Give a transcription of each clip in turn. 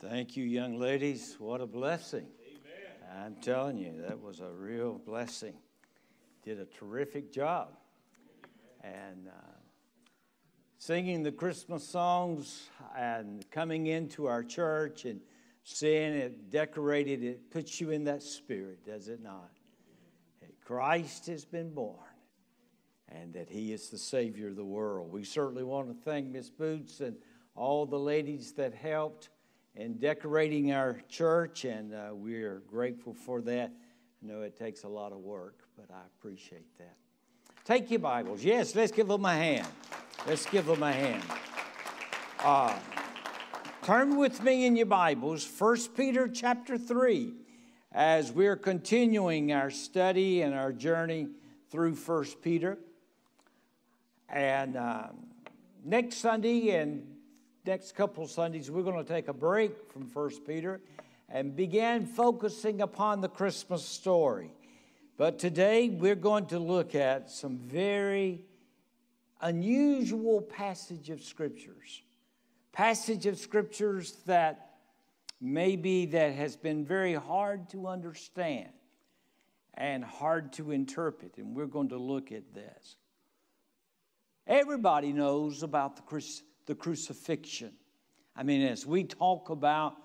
Thank you, young ladies. What a blessing. Amen. I'm telling you, that was a real blessing. Did a terrific job. And uh, singing the Christmas songs and coming into our church and seeing it decorated, it puts you in that spirit, does it not? That Christ has been born and that he is the Savior of the world. We certainly want to thank Miss Boots and all the ladies that helped in decorating our church, and uh, we are grateful for that. I know it takes a lot of work, but I appreciate that. Take your Bibles. Yes, let's give them a hand. Let's give them a hand. Uh, turn with me in your Bibles, 1 Peter chapter 3, as we're continuing our study and our journey through 1 Peter. And uh, next Sunday and next couple Sundays, we're going to take a break from First Peter and begin focusing upon the Christmas story. But today we're going to look at some very unusual passage of scriptures. Passage of scriptures that maybe that has been very hard to understand and hard to interpret. And we're going to look at this. Everybody knows about the the crucifixion. I mean, as we talk about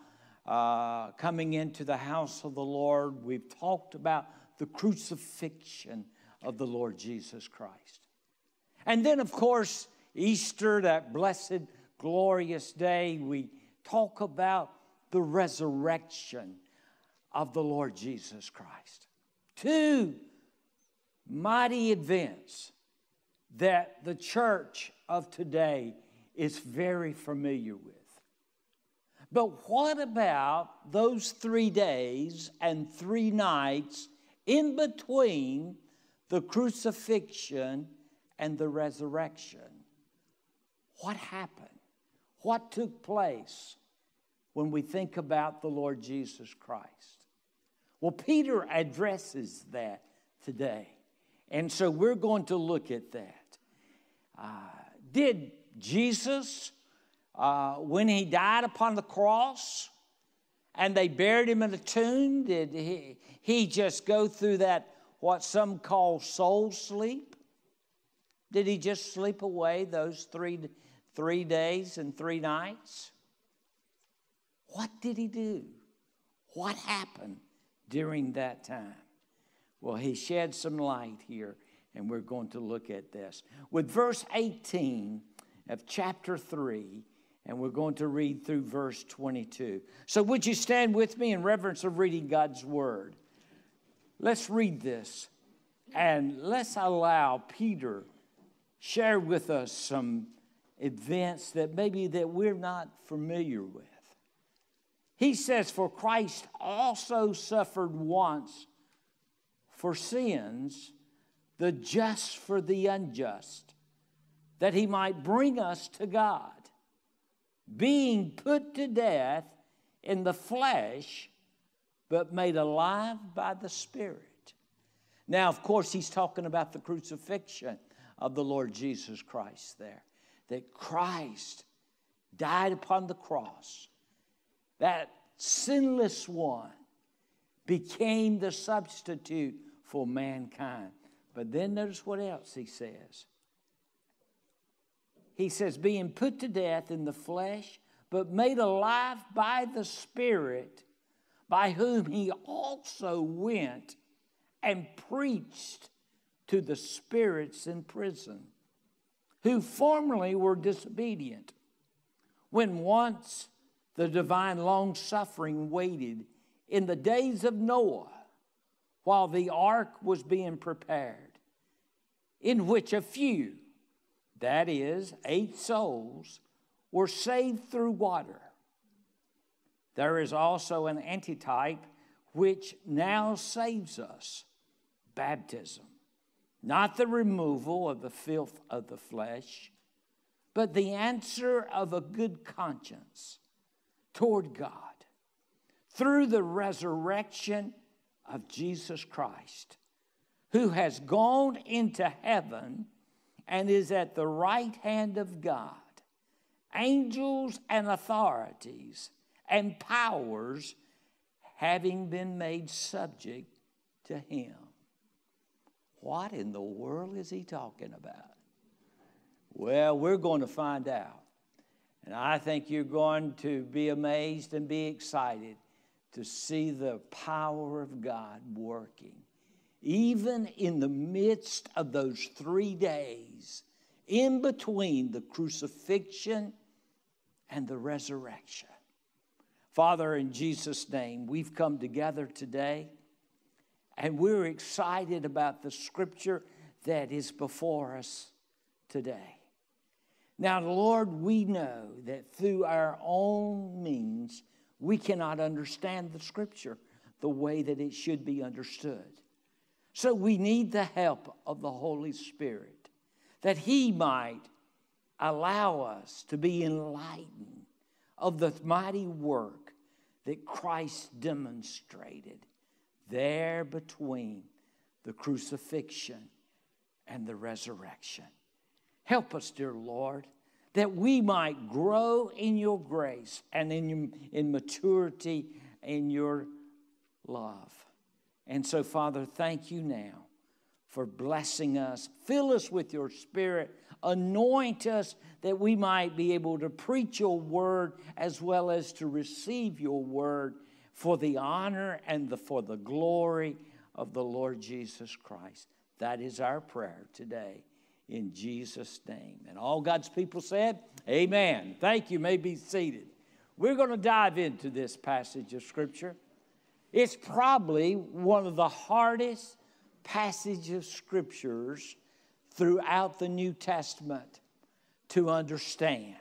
uh, coming into the house of the Lord, we've talked about the crucifixion of the Lord Jesus Christ. And then, of course, Easter, that blessed, glorious day, we talk about the resurrection of the Lord Jesus Christ. Two mighty events that the church of today is very familiar with. But what about those three days and three nights in between the crucifixion and the resurrection? What happened? What took place when we think about the Lord Jesus Christ? Well, Peter addresses that today. And so we're going to look at that. Uh, did Jesus, uh, when he died upon the cross and they buried him in a tomb, did he, he just go through that, what some call soul sleep? Did he just sleep away those three, three days and three nights? What did he do? What happened during that time? Well, he shed some light here, and we're going to look at this. With verse 18, of chapter 3, and we're going to read through verse 22. So, would you stand with me in reverence of reading God's word? Let's read this and let's allow Peter share with us some events that maybe that we're not familiar with. He says, For Christ also suffered once for sins, the just for the unjust that he might bring us to God, being put to death in the flesh, but made alive by the Spirit. Now, of course, he's talking about the crucifixion of the Lord Jesus Christ there. That Christ died upon the cross, that sinless one became the substitute for mankind. But then notice what else he says he says, being put to death in the flesh, but made alive by the Spirit, by whom he also went and preached to the spirits in prison, who formerly were disobedient, when once the divine long suffering waited in the days of Noah while the ark was being prepared, in which a few, that is, eight souls, were saved through water. There is also an antitype which now saves us baptism, not the removal of the filth of the flesh, but the answer of a good conscience toward God through the resurrection of Jesus Christ, who has gone into heaven and is at the right hand of God. Angels and authorities and powers having been made subject to him. What in the world is he talking about? Well, we're going to find out. And I think you're going to be amazed and be excited to see the power of God working. Even in the midst of those three days, in between the crucifixion and the resurrection. Father, in Jesus' name, we've come together today and we're excited about the scripture that is before us today. Now, Lord, we know that through our own means, we cannot understand the scripture the way that it should be understood. So we need the help of the Holy Spirit that He might allow us to be enlightened of the mighty work that Christ demonstrated there between the crucifixion and the resurrection. Help us, dear Lord, that we might grow in your grace and in, in maturity in your love. And so, Father, thank you now for blessing us. Fill us with your spirit. Anoint us that we might be able to preach your word as well as to receive your word for the honor and the, for the glory of the Lord Jesus Christ. That is our prayer today in Jesus' name. And all God's people said, Amen. Thank you. May be seated. We're going to dive into this passage of Scripture. It's probably one of the hardest passages of Scriptures throughout the New Testament to understand.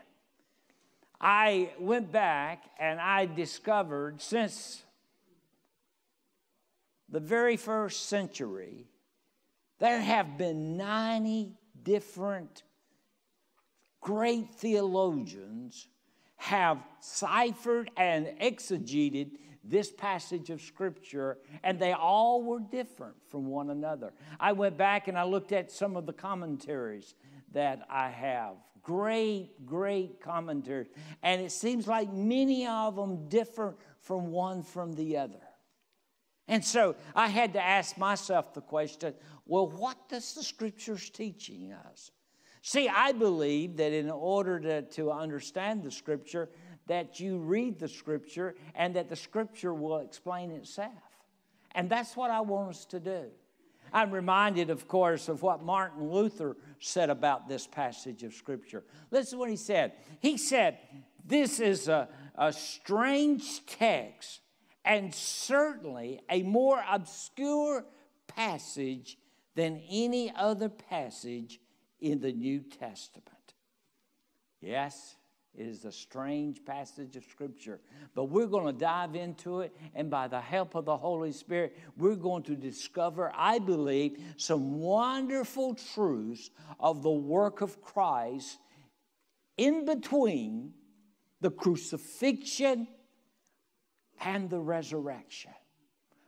I went back and I discovered since the very first century, there have been 90 different great theologians have ciphered and exegeted this passage of scripture, and they all were different from one another. I went back and I looked at some of the commentaries that I have. Great, great commentaries. And it seems like many of them differ from one from the other. And so I had to ask myself the question well, what does the scriptures teaching us? See, I believe that in order to, to understand the scripture, that you read the scripture and that the scripture will explain itself. And that's what I want us to do. I'm reminded, of course, of what Martin Luther said about this passage of Scripture. Listen to what he said. He said, This is a, a strange text and certainly a more obscure passage than any other passage in the New Testament. Yes, it is a strange passage of Scripture, but we're going to dive into it, and by the help of the Holy Spirit, we're going to discover, I believe, some wonderful truths of the work of Christ in between the crucifixion and the resurrection.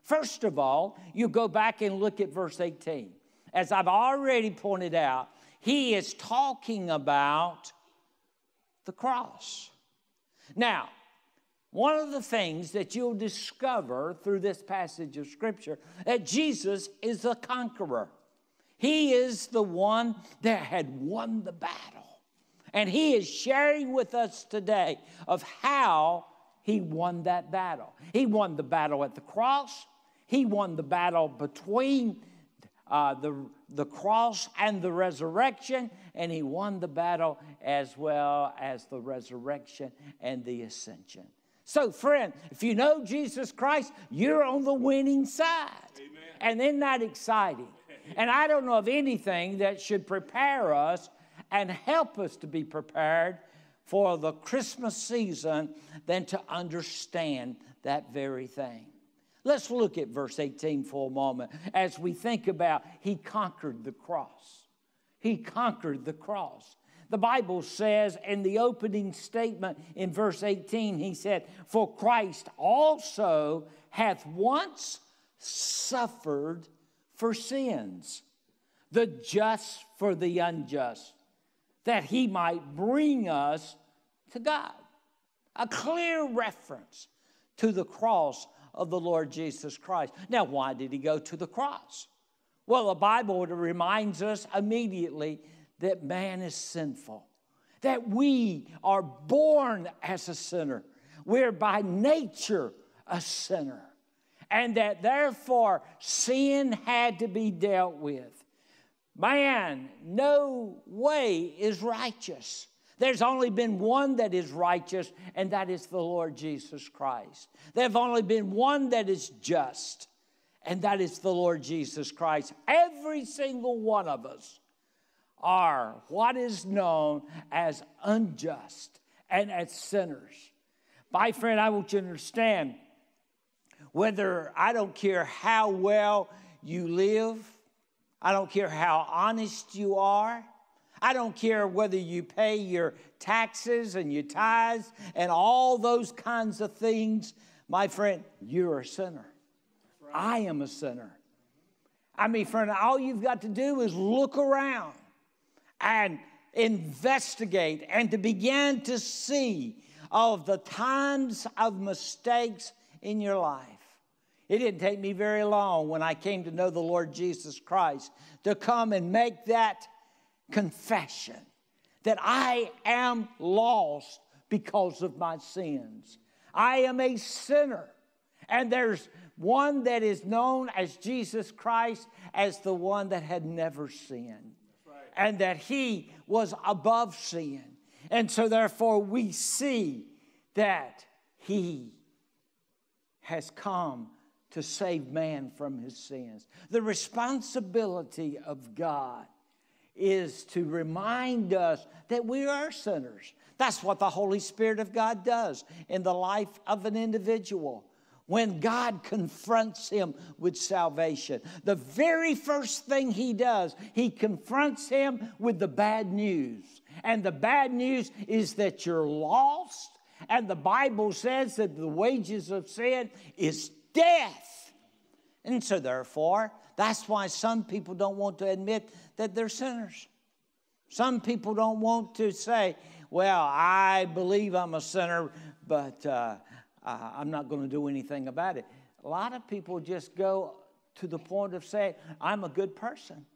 First of all, you go back and look at verse 18. As I've already pointed out, he is talking about the cross. Now, one of the things that you'll discover through this passage of Scripture that Jesus is the conqueror. He is the one that had won the battle. And he is sharing with us today of how he won that battle. He won the battle at the cross. He won the battle between uh, the, the cross and the resurrection, and he won the battle as well as the resurrection and the ascension. So, friend, if you know Jesus Christ, you're on the winning side. Amen. And isn't that exciting? And I don't know of anything that should prepare us and help us to be prepared for the Christmas season than to understand that very thing. Let's look at verse 18 for a moment as we think about He conquered the cross. He conquered the cross. The Bible says in the opening statement in verse 18, He said, For Christ also hath once suffered for sins, the just for the unjust, that He might bring us to God. a clear reference to the cross of the Lord Jesus Christ. Now, why did he go to the cross? Well, the Bible reminds us immediately that man is sinful, that we are born as a sinner. We're by nature a sinner, and that therefore sin had to be dealt with. Man, no way is righteous. There's only been one that is righteous, and that is the Lord Jesus Christ. There's only been one that is just, and that is the Lord Jesus Christ. Every single one of us are what is known as unjust and as sinners. My friend, I want you to understand whether I don't care how well you live, I don't care how honest you are. I don't care whether you pay your taxes and your tithes and all those kinds of things. My friend, you're a sinner. I am a sinner. I mean, friend, all you've got to do is look around and investigate and to begin to see of the times of mistakes in your life. It didn't take me very long when I came to know the Lord Jesus Christ to come and make that confession that I am lost because of my sins. I am a sinner. And there's one that is known as Jesus Christ as the one that had never sinned. Right. And that he was above sin. And so, therefore, we see that he has come to save man from his sins. The responsibility of God is to remind us that we are sinners. That's what the Holy Spirit of God does in the life of an individual. When God confronts him with salvation, the very first thing he does, he confronts him with the bad news. And the bad news is that you're lost, and the Bible says that the wages of sin is death. And so, therefore, that's why some people don't want to admit that they're sinners. Some people don't want to say, Well, I believe I'm a sinner, but uh, I'm not going to do anything about it. A lot of people just go to the point of saying, I'm a good person.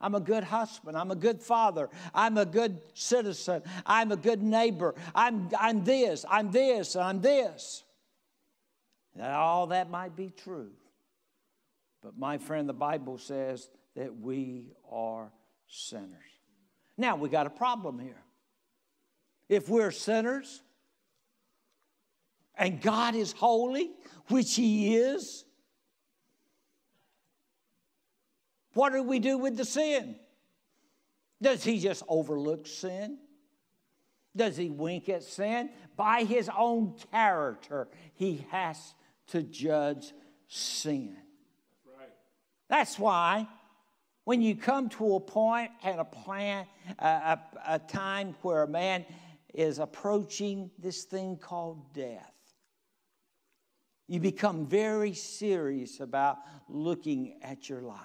I'm a good husband. I'm a good father. I'm a good citizen. I'm a good neighbor. I'm, I'm this, I'm this, I'm this. All that might be true. But my friend, the Bible says that we are sinners. Now, we got a problem here. If we're sinners and God is holy, which He is, what do we do with the sin? Does He just overlook sin? Does He wink at sin? By His own character, He has to judge sin. That's, why when you come to a point and a plan, a, a, a time where a man is approaching this thing called death, you become very serious about looking at your life.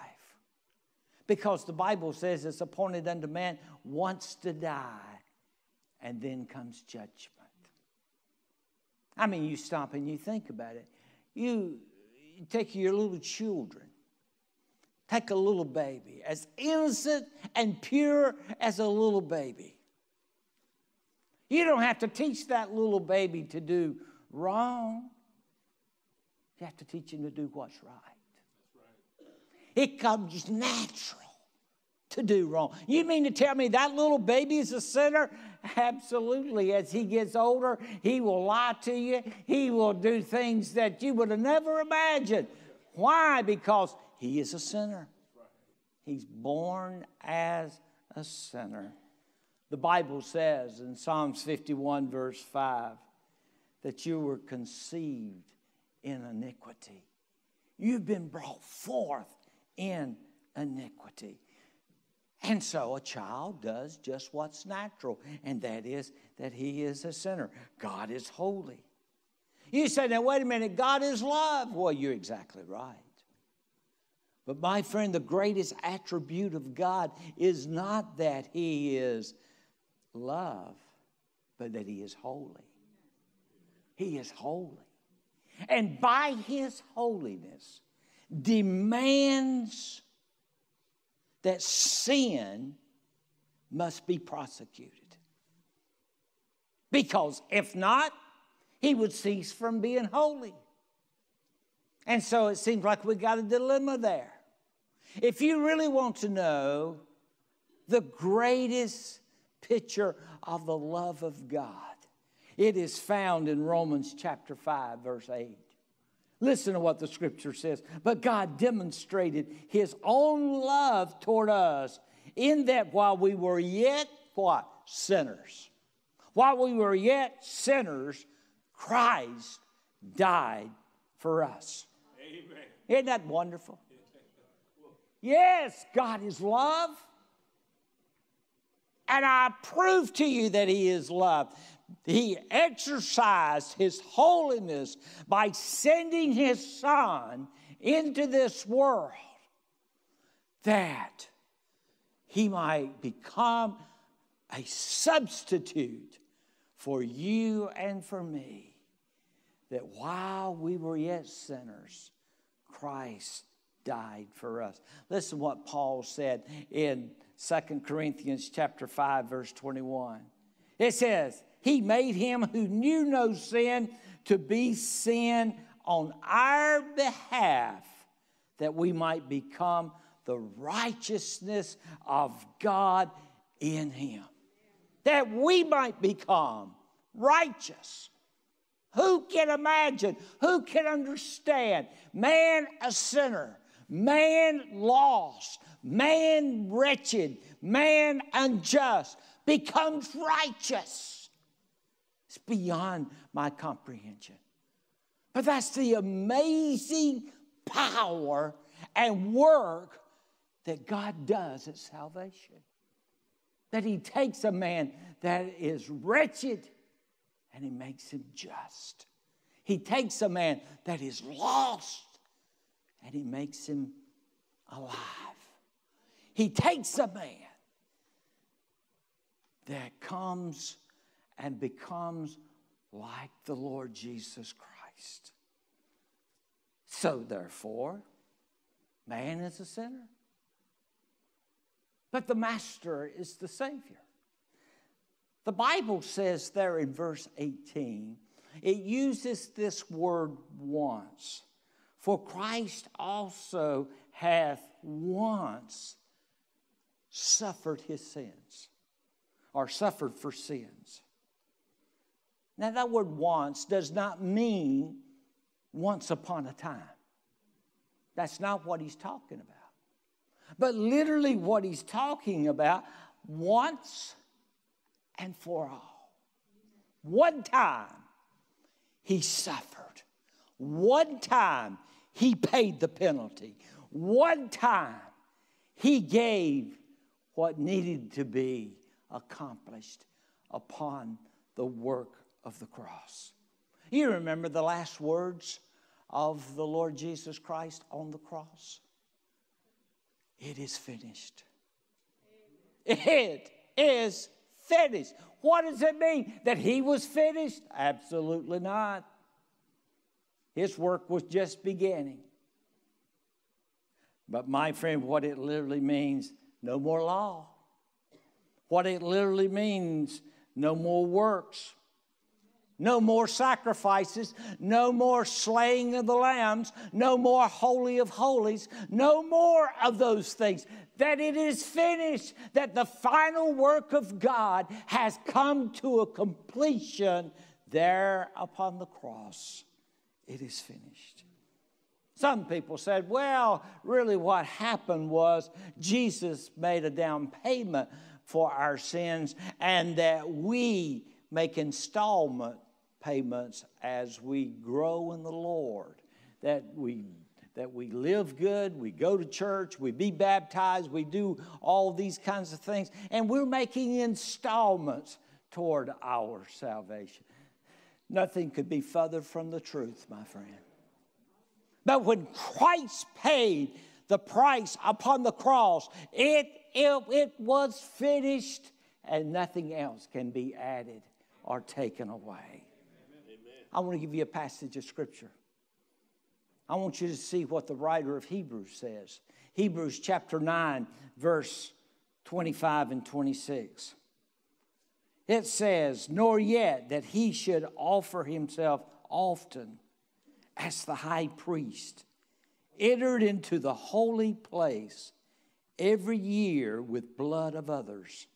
Because the Bible says it's appointed unto man once to die, and then comes judgment. I mean, you stop and you think about it. You take your little children, take a little baby, as innocent and pure as a little baby. You don't have to teach that little baby to do wrong. You have to teach him to do what's right. right. It comes natural to do wrong. You mean to tell me that little baby is a sinner? Absolutely. As he gets older, he will lie to you. He will do things that you would have never imagined. Why? Because he is a sinner. He's born as a sinner. The Bible says in Psalms 51, verse 5, that you were conceived in iniquity. You've been brought forth in iniquity. And so a child does just what's natural, and that is that he is a sinner. God is holy. You say, now, wait a minute, God is love. Well, you're exactly right. But my friend, the greatest attribute of God is not that he is love, but that he is holy. He is holy. And by His holiness, demands that sin must be prosecuted. Because if not, he would cease from being holy. And so it seems like we got a dilemma there. If you really want to know the greatest picture of the love of God, it is found in Romans chapter 5, verse 8. Listen to what the scripture says. But God demonstrated his own love toward us in that while we were yet what? Sinners. While we were yet sinners, Christ died for us. Amen. Isn't that wonderful? Yes, God is love. And I prove to you that He is love. He exercised His holiness by sending His Son into this world that He might become a substitute for you and for me. That while we were yet sinners, Christ died for us. Listen what Paul said in Second Corinthians chapter 5 verse 21. It says, "He made him who knew no sin to be sin on our behalf that we might become the righteousness of God in him." That we might become righteous. Who can imagine? Who can understand? Man, a sinner, man lost, man wretched, man unjust becomes righteous. It's beyond my comprehension. But that's the amazing power and work that God does at salvation. That He takes a man that is wretched and He makes him just. He takes a man that is lost and He makes him alive. He takes a man that comes and becomes like the Lord Jesus Christ. So, therefore, man is a sinner, but the Master is the Savior. The Bible says there in verse 18, it uses this word once. For Christ also hath once suffered his sins, or suffered for sins. Now, that word once does not mean once upon a time. That's not what he's talking about. But literally, what he's talking about once and for all. One time, he suffered. One time, he paid the penalty. One time, he gave what needed to be accomplished upon the work of the cross. You remember the last words of the Lord Jesus Christ on the cross? It is finished. It is finished. What does it mean? That he was finished? Absolutely not. His work was just beginning. But my friend, what it literally means, no more law. What it literally means, no more works. No more sacrifices, no more slaying of the lambs, no more holy of holies, no more of those things. That it is finished, that the final work of God has come to a completion there upon the cross. It is finished. Some people said, well, really what happened was Jesus made a down payment for our sins and that we make installment payments as we grow in the Lord. That we that we live good, we go to church, we be baptized, we do all these kinds of things, and we're making installments toward our salvation. Nothing could be further from the truth, my friend. But when Christ paid the price upon the cross, it, it, it was finished and nothing else can be added or taken away. Amen. I want to give you a passage of scripture. I want you to see what the writer of Hebrews says. Hebrews chapter 9, verse 25 and 26. It says, Nor yet that he should offer himself often as the high priest entered into the holy place every year with blood of others.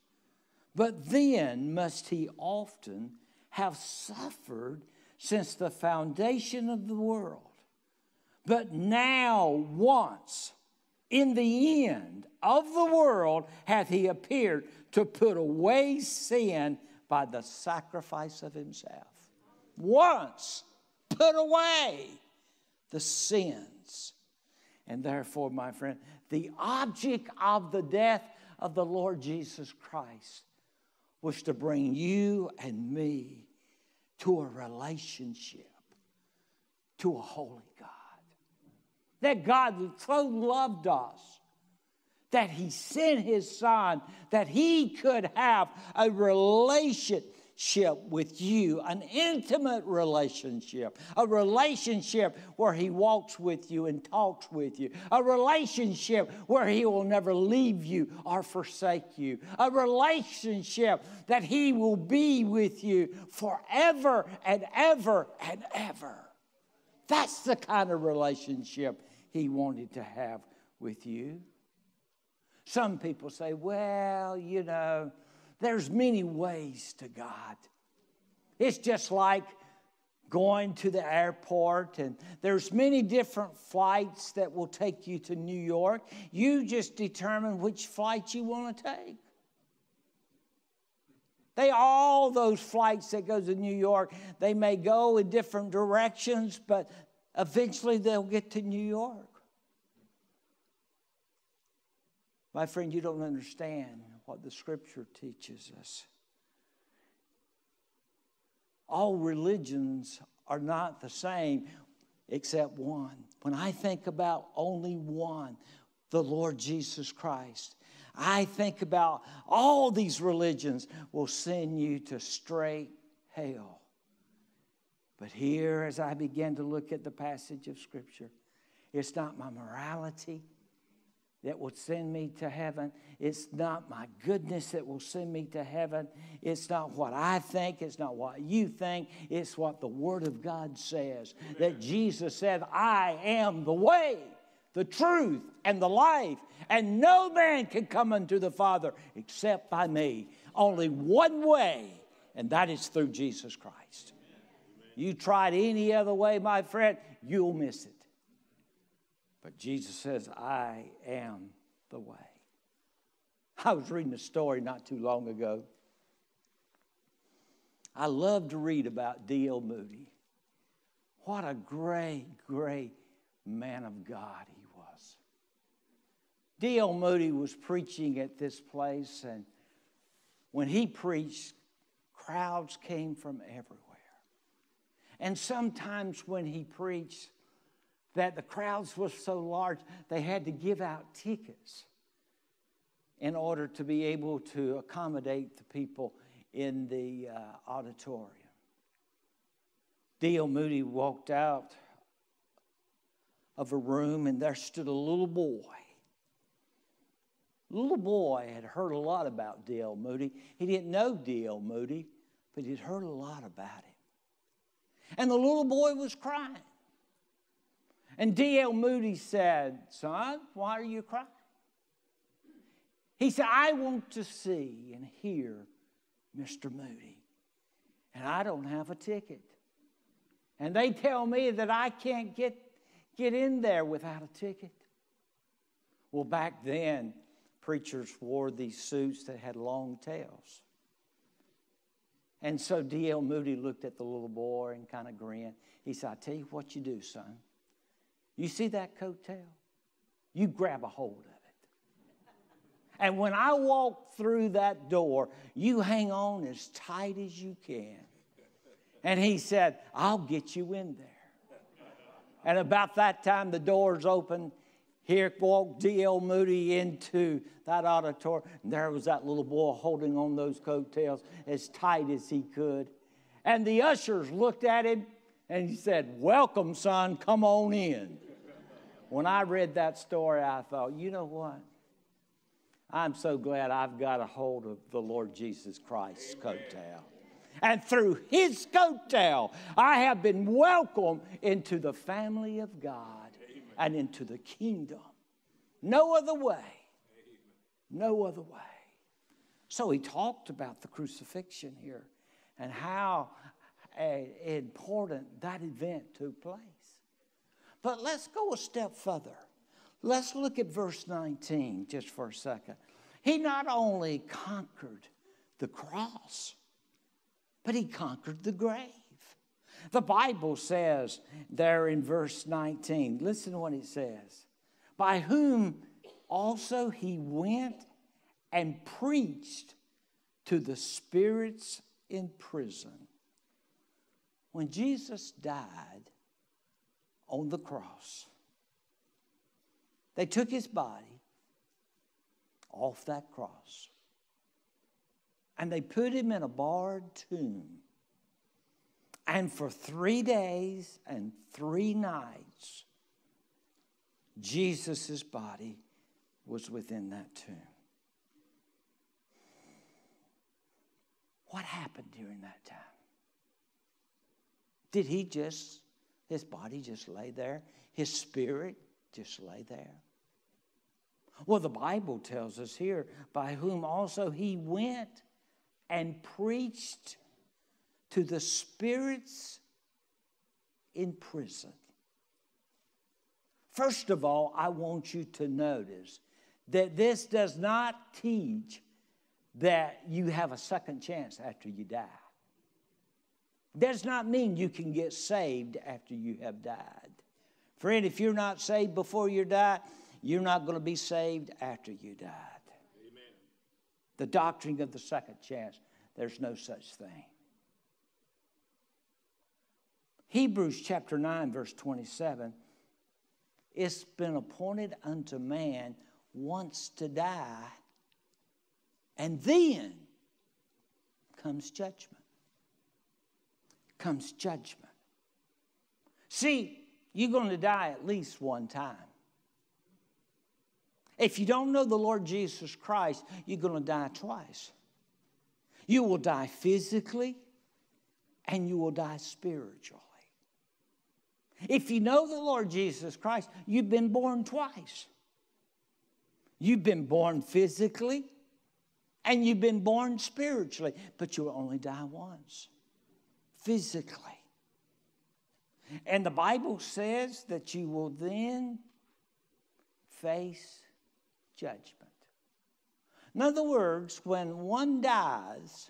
But then must he often have suffered since the foundation of the world. But now, once in the end of the world, hath he appeared to put away sin by the sacrifice of himself. Once put away the sins. And therefore, my friend, the object of the death of the Lord Jesus Christ was to bring you and me to a relationship to a holy God. That God so loved us that He sent His Son that He could have a relationship with you, an intimate relationship, a relationship where He walks with you and talks with you, a relationship where He will never leave you or forsake you, a relationship that He will be with you forever and ever and ever. That's the kind of relationship He wanted to have with you. Some people say, well, you know, there's many ways to God. It's just like going to the airport and there's many different flights that will take you to New York. You just determine which flight you want to take. They all those flights that go to New York, they may go in different directions, but eventually they'll get to New York. My friend, you don't understand what the scripture teaches us. All religions are not the same except one. When I think about only one, the Lord Jesus Christ, I think about all these religions will send you to straight hell. But here, as I begin to look at the passage of Scripture, it's not my morality that will send me to heaven. It's not my goodness that will send me to heaven. It's not what I think. It's not what you think. It's what the Word of God says. That Jesus said, I am the way, the truth, and the life. And no man can come unto the Father except by me. Only one way, and that is through Jesus Christ. You tried any other way, my friend, you'll miss it. But Jesus says, I am the way. I was reading a story not too long ago. I love to read about D.L. Moody. What a great, great man of God he was. D.L. Moody was preaching at this place, and when he preached, crowds came from everywhere. And sometimes when he preached, that the crowds were so large they had to give out tickets in order to be able to accommodate the people in the uh, auditorium. D.L. Moody walked out of a room, and there stood a little boy. little boy had heard a lot about D.L. Moody. He didn't know D.L. Moody, but he'd heard a lot about him. And the little boy was crying. And D.L. Moody said, Son, why are you crying? He said, I want to see and hear Mr. Moody, and I don't have a ticket. And they tell me that I can't get, get in there without a ticket. Well, back then, preachers wore these suits that had long tails. And so D.L. Moody looked at the little boy and kind of grinned. He said, I tell you what you do, son. You see that coattail? You grab a hold of it. And when I walk through that door, you hang on as tight as you can. And he said, I'll get you in there. And about that time, the doors opened. Here walked D.L. Moody into that auditorium. And there was that little boy holding on those coattails as tight as he could. And the ushers looked at him And he said, Welcome, son, come on in. When I read that story, I thought, you know what? I'm so glad I've got a hold of the Lord Jesus Christ's Amen. coattail. And through his coattail, I have been welcomed into the family of God. And into the kingdom. No other way. No other way. So he talked about the crucifixion here and how uh, important that event took place. But let's go a step further. Let's look at verse 19 just for a second. He not only conquered the cross, but he conquered the grave. The Bible says there in verse 19, listen to what it says by whom also he went and preached to the spirits in prison. When Jesus died on the cross, they took his body off that cross and they put him in a barred tomb. And for three days and three nights, Jesus' body was within that tomb. What happened during that time? Did he just, his body just lay there? His spirit just lay there? Well, the Bible tells us here, by whom also he went and preached to the spirits in prison. First of all, I want you to notice that this does not teach that you have a second chance after you die. Does not mean you can get saved after you have died. Friend, if you're not saved before you die, you're not going to be saved after you died. Amen. The doctrine of the second chance, there's no such thing. Hebrews chapter 9, verse 27 it's been appointed unto man once to die, and then comes judgment. Comes judgment. See, you're going to die at least one time. If you don't know the Lord Jesus Christ, you're going to die twice. You will die physically and you will die spiritually. If you know the Lord Jesus Christ, you've been born twice. You've been born physically and you've been born spiritually, but you'll only die once physically. And the Bible says that you will then face judgment. In other words, when one dies,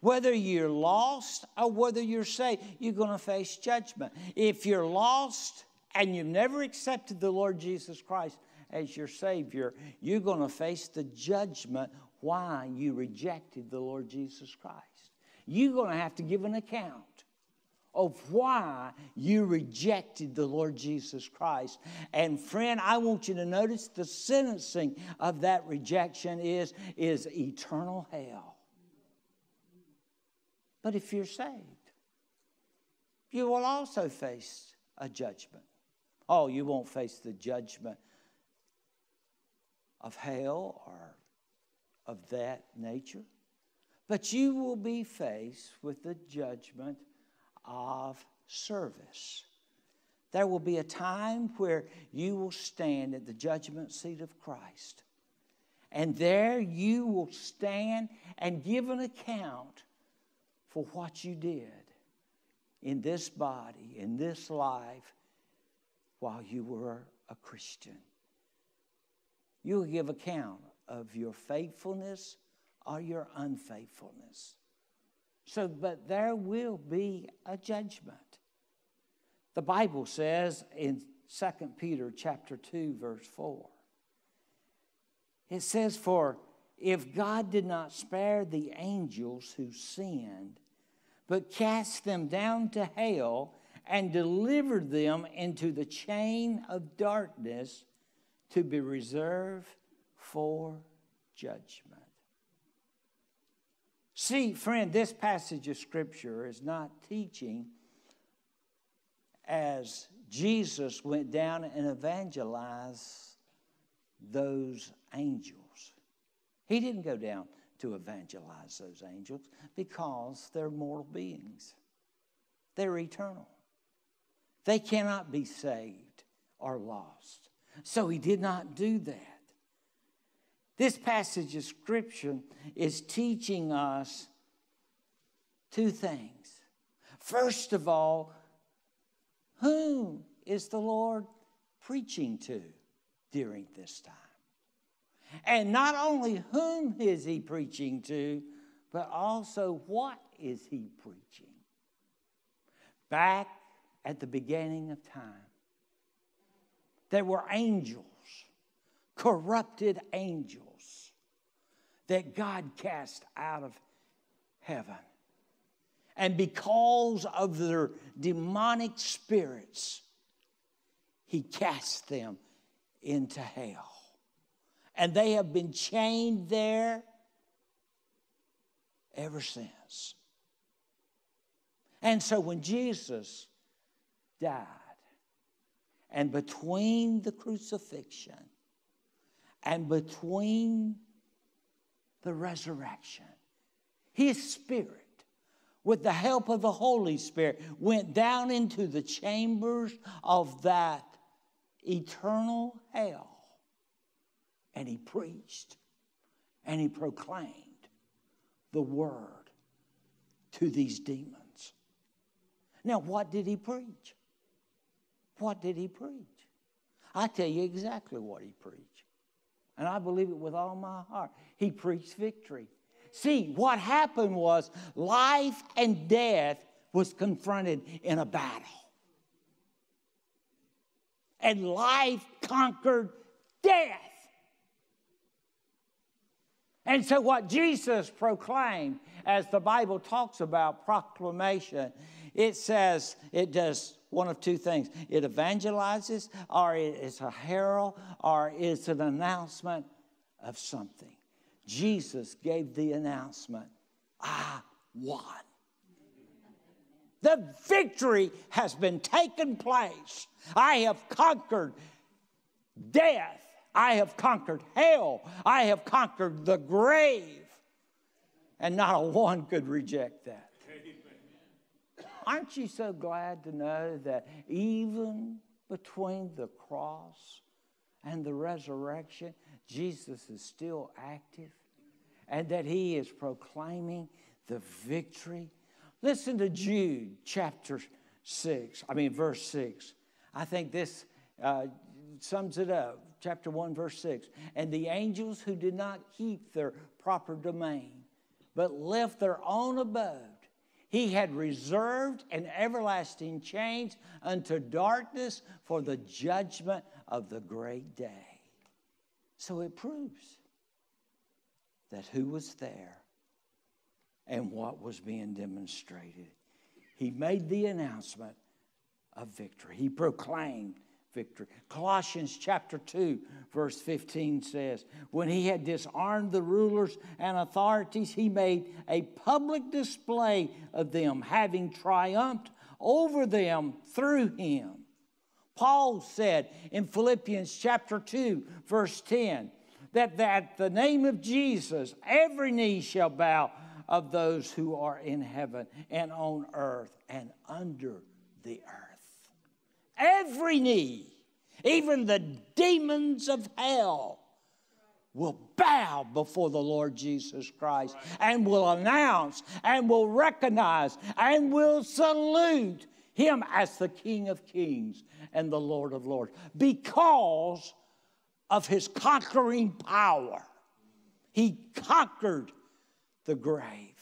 whether you're lost or whether you're saved, you're going to face judgment. If you're lost and you've never accepted the Lord Jesus Christ as your Savior, you're going to face the judgment why you rejected the Lord Jesus Christ. You're going to have to give an account of why you rejected the Lord Jesus Christ. And friend, I want you to notice the sentencing of that rejection is, is eternal hell. But if you're saved, you will also face a judgment. Oh, you won't face the judgment of hell or of that nature, but you will be faced with the judgment of service. There will be a time where you will stand at the judgment seat of Christ. And there you will stand and give an account for what you did in this body, in this life, while you were a Christian. You'll give account of your faithfulness or your unfaithfulness. So, but there will be a judgment. The Bible says in 2 Peter chapter 2 verse 4. It says for if God did not spare the angels who sinned, but cast them down to hell and delivered them into the chain of darkness to be reserved for judgment. See, friend, this passage of Scripture is not teaching as Jesus went down and evangelized those angels. He didn't go down to evangelize those angels because they're mortal beings, they're eternal. They cannot be saved or lost. So he did not do that. This passage of Scripture is teaching us two things. First of all, whom is the Lord preaching to during this time? And not only whom is he preaching to, but also what is he preaching? Back at the beginning of time, there were angels, corrupted angels that God cast out of heaven. And because of their demonic spirits, He cast them into hell. And they have been chained there ever since. And so when Jesus died, and between the crucifixion and between the resurrection. His spirit, with the help of the Holy Spirit, went down into the chambers of that eternal hell and he preached and he proclaimed the word to these demons. Now, what did he preach? What did he preach? I tell you exactly what he preached. And I believe it with all my heart. He preached victory. See, what happened was life and death was confronted in a battle. And life conquered death. And so, what Jesus proclaimed, as the Bible talks about proclamation, it says it does one of two things it evangelizes, or it's a herald, or it's an announcement of something. Jesus gave the announcement I won. The victory has been taken place. I have conquered death. I have conquered hell. I have conquered the grave. And not a one could reject that. Aren't you so glad to know that even between the cross and the resurrection, Jesus is still active and that he is proclaiming the victory? Listen to Jude chapter 6, I mean, verse 6. I think this uh, sums it up. Chapter 1, verse 6. And the angels who did not keep their proper domain, but left their own abode, he had reserved an everlasting chains unto darkness for the judgment of the great day. So it proves that who was there and what was being demonstrated. He made the announcement of victory. He proclaimed victory. Colossians chapter 2, verse 15 says, When he had disarmed the rulers and authorities, he made a public display of them, having triumphed over them through him. Paul said in Philippians chapter 2, verse 10, that at the name of Jesus, every knee shall bow of those who are in heaven and on earth and under the earth. Every knee, even the demons of hell, will bow before the Lord Jesus Christ and will announce and will recognize and will salute him as the King of Kings and the Lord of Lords because of his conquering power. He conquered the grave.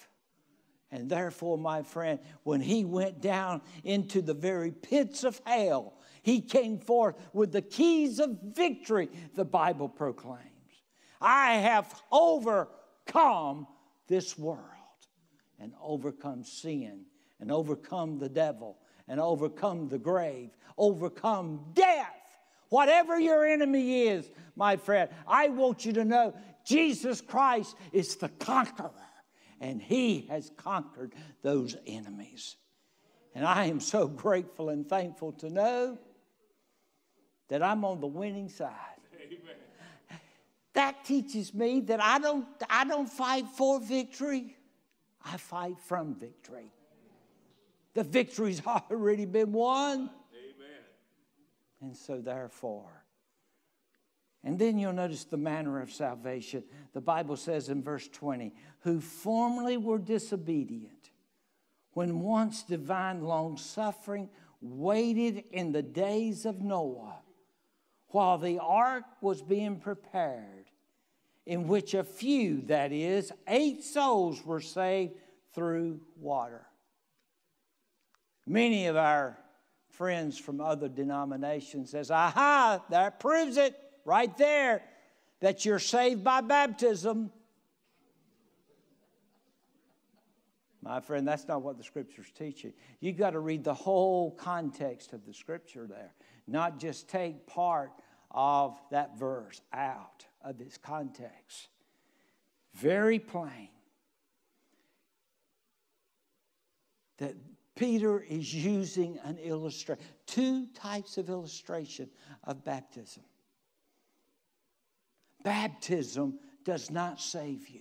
And therefore, my friend, when he went down into the very pits of hell, he came forth with the keys of victory, the Bible proclaims. I have overcome this world and overcome sin and overcome the devil and overcome the grave, overcome death. Whatever your enemy is, my friend, I want you to know Jesus Christ is the conqueror and He has conquered those enemies. And I am so grateful and thankful to know that I'm on the winning side. Amen. That teaches me that I don't, I don't fight for victory, I fight from victory. The victory's already been won. Amen. And so, therefore, and then you'll notice the manner of salvation. The Bible says in verse 20, who formerly were disobedient, when once divine long suffering waited in the days of Noah, while the ark was being prepared, in which a few, that is, eight souls were saved through water. Many of our friends from other denominations says, aha, that proves it right there that you're saved by baptism. My friend, that's not what the scripture's teaching. You've got to read the whole context of the scripture there, not just take part of that verse out of its context. Very plain that Peter is using an illustration, two types of illustration of baptism. Baptism does not save you.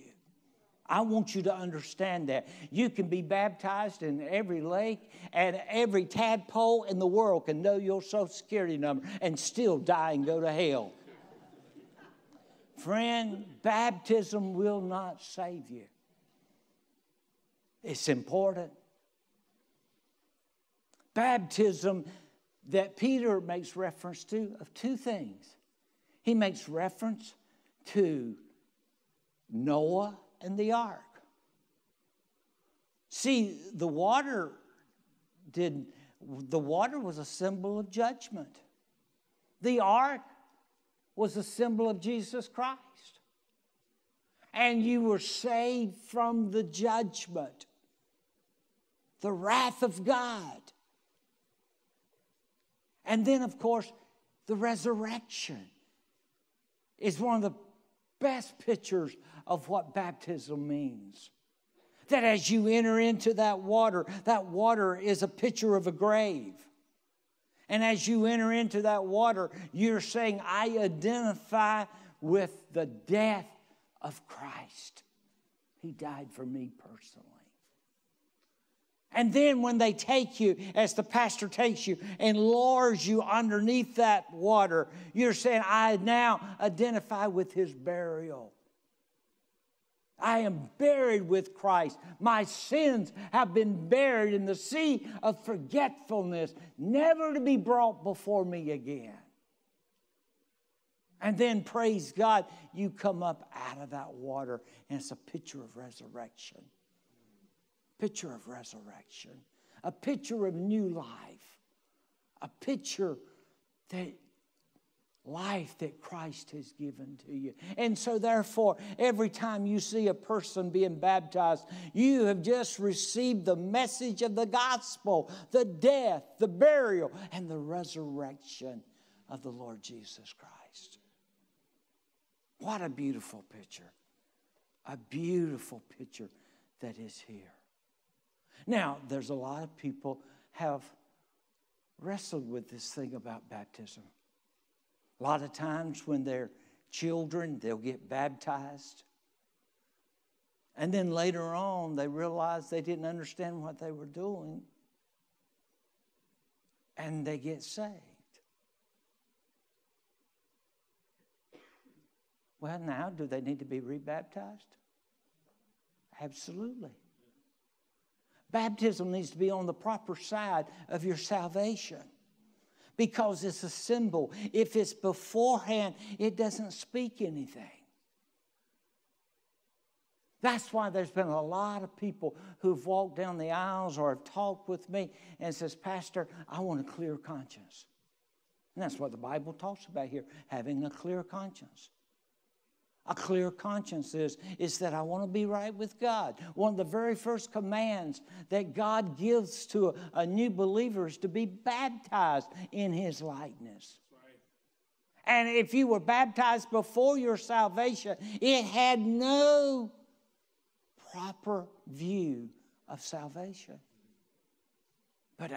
I want you to understand that. You can be baptized in every lake, and every tadpole in the world can know your social security number and still die and go to hell. Friend, baptism will not save you. It's important. Baptism that Peter makes reference to of two things. He makes reference to Noah and the ark. See, the water did the water was a symbol of judgment. The ark was a symbol of Jesus Christ. And you were saved from the judgment, the wrath of God. And then, of course, the resurrection is one of the best pictures of what baptism means. That as you enter into that water, that water is a picture of a grave. And as you enter into that water, you're saying, I identify with the death of Christ. He died for me personally. And then when they take you, as the pastor takes you and lowers you underneath that water, you're saying, I now identify with his burial. I am buried with Christ. My sins have been buried in the sea of forgetfulness, never to be brought before me again. And then, praise God, you come up out of that water, and it's a picture of resurrection picture of resurrection, a picture of new life, a picture that life that Christ has given to you. And so, therefore, every time you see a person being baptized, you have just received the message of the gospel the death, the burial, and the resurrection of the Lord Jesus Christ. What a beautiful picture! A beautiful picture that is here. Now, there's a lot of people have wrestled with this thing about baptism. A lot of times when they're children, they'll get baptized. And then later on, they realize they didn't understand what they were doing. And they get saved. Well, now, do they need to be rebaptized? Absolutely. Baptism needs to be on the proper side of your salvation because it's a symbol. If it's beforehand, it doesn't speak anything. That's why there's been a lot of people who've walked down the aisles or have talked with me and says, Pastor, I want a clear conscience. And that's what the Bible talks about here, having a clear conscience a clear conscience is, is that I want to be right with God. One of the very first commands that God gives to a, a new believer is to be baptized in his likeness. And if you were baptized before your salvation, it had no proper view of salvation. But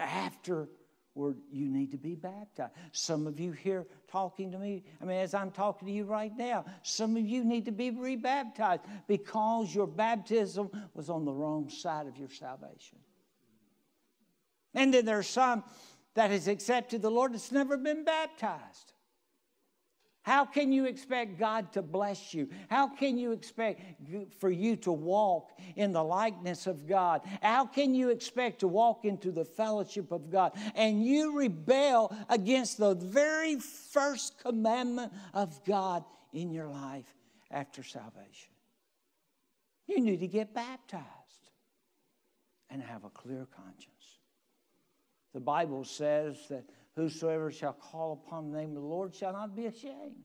afterward, you need to be baptized. Some of you here talking to me, I mean, as I'm talking to you right now, some of you need to be rebaptized because your baptism was on the wrong side of your salvation. And then there's some that has accepted the Lord that's never been baptized. How can you expect God to bless you? How can you expect for you to walk in the likeness of God? How can you expect to walk into the fellowship of God and you rebel against the very first commandment of God in your life after salvation? You need to get baptized and have a clear conscience. The Bible says that whosoever shall call upon the name of the Lord shall not be ashamed.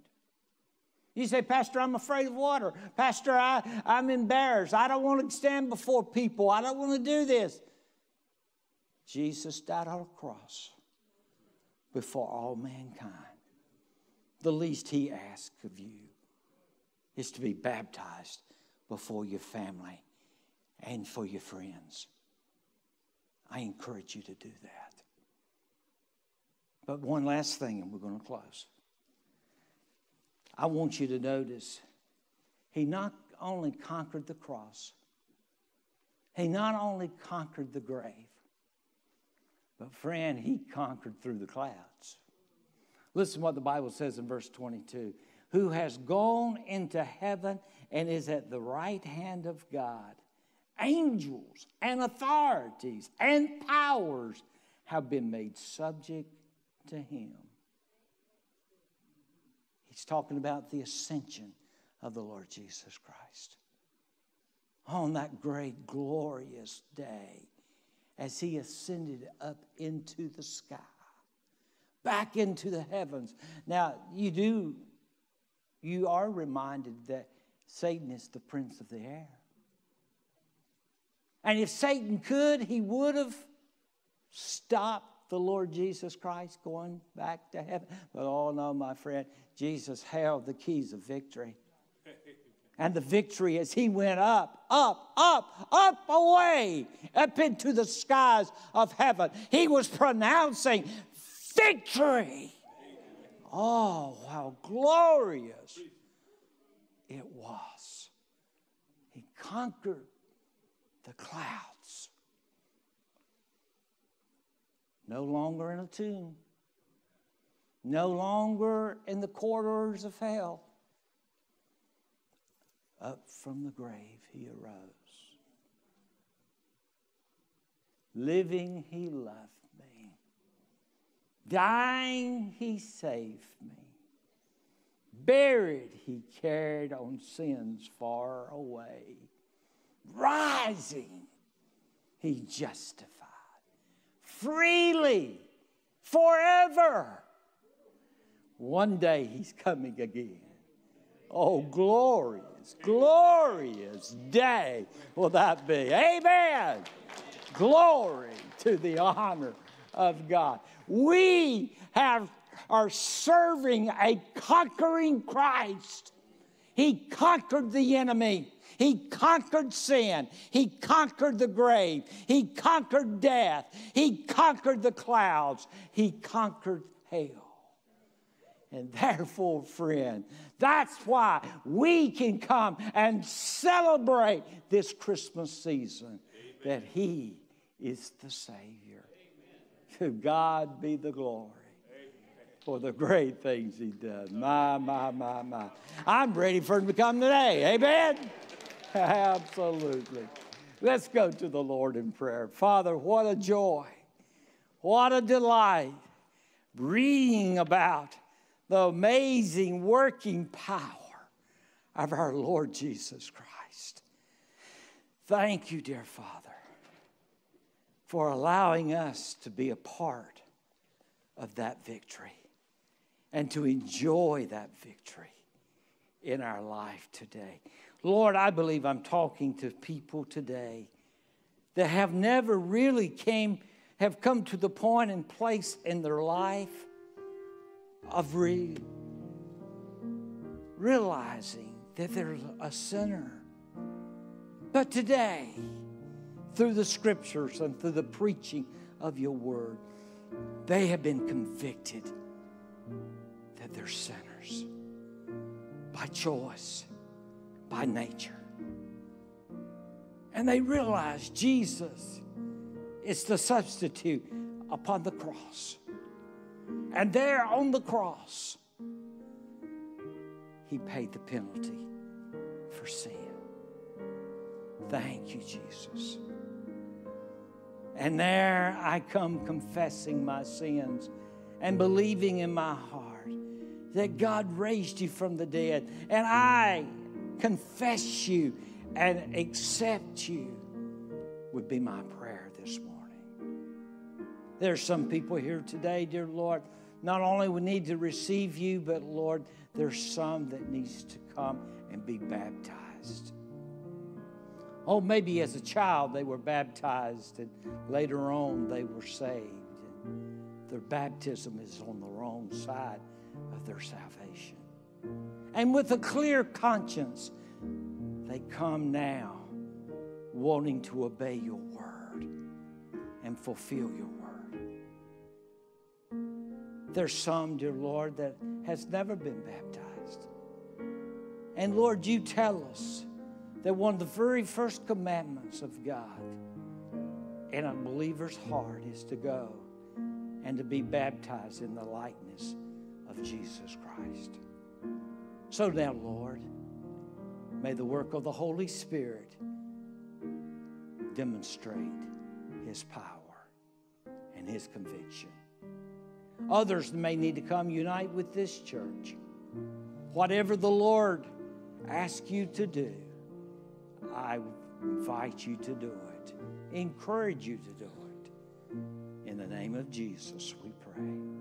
You say, Pastor, I'm afraid of water. Pastor, I, I'm embarrassed. I don't want to stand before people. I don't want to do this. Jesus died on a cross before all mankind. The least he asks of you is to be baptized before your family and for your friends. I encourage you to do that. But one last thing, and we're going to close. I want you to notice he not only conquered the cross, he not only conquered the grave, but friend, he conquered through the clouds. Listen what the Bible says in verse 22 who has gone into heaven and is at the right hand of God. Angels and authorities and powers have been made subject to him. He's talking about the ascension of the Lord Jesus Christ. On that great, glorious day, as he ascended up into the sky, back into the heavens. Now, you do, you are reminded that Satan is the prince of the air. And if Satan could, he would have stopped the Lord Jesus Christ going back to heaven. But oh no, my friend, Jesus held the keys of victory. And the victory as he went up, up, up, up away, up into the skies of heaven. He was pronouncing victory. Oh, how glorious it was. He conquered the clouds. No longer in a tomb, no longer in the corridors of hell. Up from the grave he arose. Living, he loved me. Dying, he saved me. Buried, he carried on sins far away. Rising, he justified freely, forever. One day he's coming again. Oh, glorious, glorious day will that be. Amen. Glory to the honor of God. We have are serving a conquering Christ. He conquered the enemy. He conquered sin. He conquered the grave. He conquered death. He conquered the clouds. He conquered hell. And therefore, friend, that's why we can come and celebrate this Christmas season Amen. that He is the Savior. Amen. To God be the glory for the great things He does. My, my, my, my. I'm ready for Him to come today. Amen. Absolutely. Let's go to the Lord in prayer. Father, what a joy, what a delight reading about the amazing working power of our Lord Jesus Christ. Thank you, dear Father, for allowing us to be a part of that victory and to enjoy that victory in our life today. Lord, I believe I'm talking to people today that have never really came, have come to the point and place in their life of re- realizing that they're a sinner. But today, through the scriptures and through the preaching of your word, they have been convicted that they're sinners by choice, by nature. And they realize Jesus is the substitute upon the cross. And there on the cross, he paid the penalty for sin. Thank you, Jesus. And there I come confessing my sins and believing in my heart that God raised you from the dead. And I confess you and accept you would be my prayer this morning. There are some people here today, dear Lord, not only we need to receive you, but Lord, there's some that needs to come and be baptized. Oh, maybe as a child they were baptized and later on they were saved. Their baptism is on the wrong side of their salvation. And with a clear conscience, they come now wanting to obey your word and fulfill your word. There's some, dear Lord, that has never been baptized. And Lord, you tell us that one of the very first commandments of God in a believer's heart is to go and to be baptized in the likeness of Jesus Christ. So now, Lord, may the work of the Holy Spirit demonstrate His power and His conviction. Others may need to come unite with this church. Whatever the Lord asks you to do, I invite you to do it, encourage you to do it. In the name of Jesus, we pray.